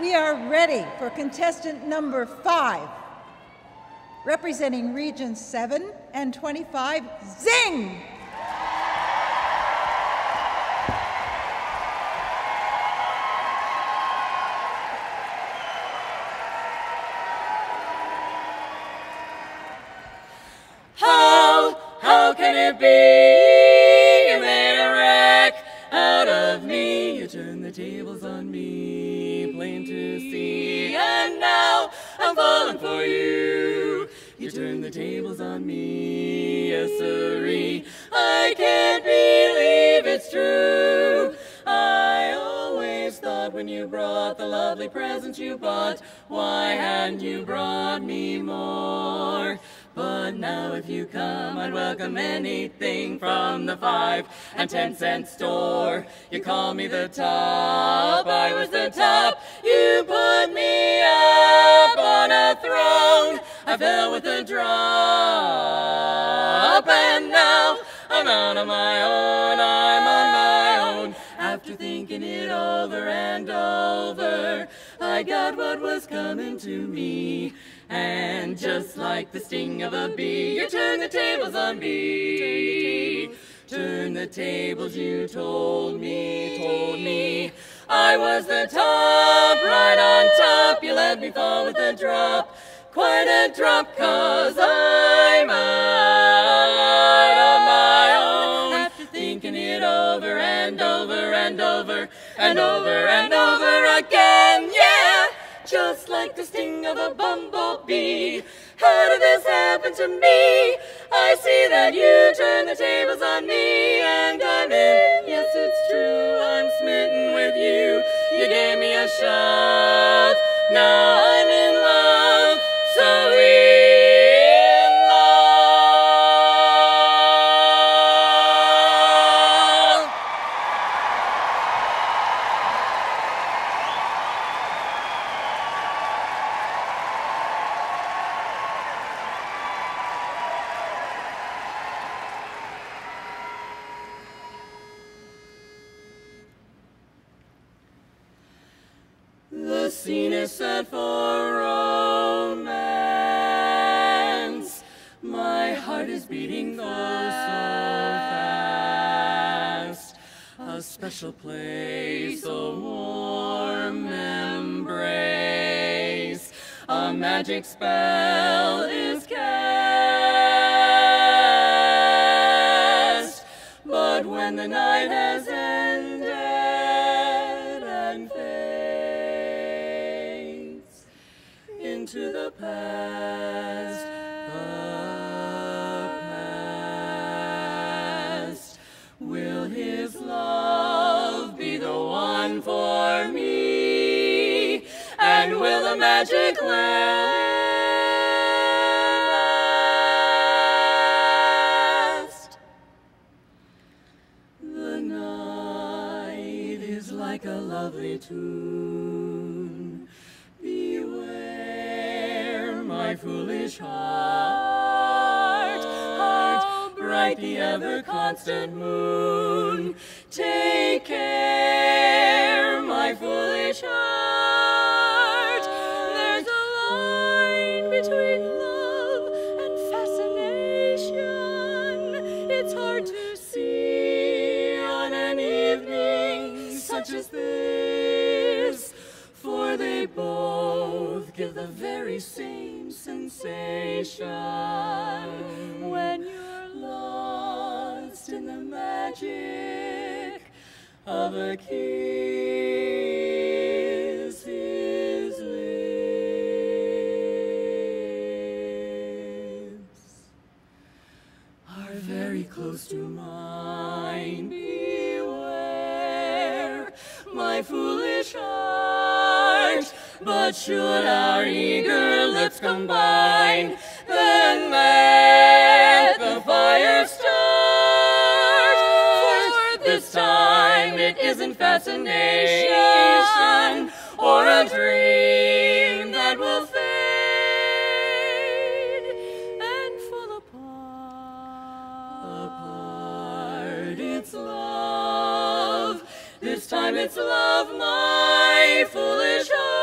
we are ready for contestant number five. Representing Region 7 and 25, Zing! How, how can it be you made a wreck out of me? You turned the tables on me, I'm for you. You turned the tables on me, yes sirree. I can't believe it's true. I always thought when you brought the lovely presents you bought, why hadn't you brought me more? But now if you come, I'd welcome anything from the five and ten cent store. You call me the top, I was the top. You put me up on a throne. I fell with a drop, and now I'm out on my own. I'm on my own. After thinking it over and over, I got what was coming to me. And just like the sting of a bee, you turn the tables on me. Turn the tables, you told me, told me. I was the top, right on top. You let me fall with a drop, quite a drop, cause I'm on my own. After thinking it over and over and over and over and over again, yeah just like the sting of a bumblebee. How did this happen to me? I see that you turn the tables on me, and I'm in. Yes, it's true, I'm smitten with you. You gave me a shot. Now The scene is set for romance. My heart is beating oh so fast. A special place, a warm embrace. A magic spell is cast. But when the night into the past, the past, will his love be the one for me? And will the magic last? The night is like a lovely tune. My foolish heart. How bright the ever constant moon. Take care, my foolish heart. There's a line between love and fascination. It's hard to see on an evening such as this, for they both the very same sensation when you're lost in the magic of a kiss. His lips are very close to mine. Beware, my foolish heart. But should our eager lips combine, then let the fire start. For this time it isn't fascination or a dream that will fade and fall apart. apart. It's love, this time it's love, my foolish heart.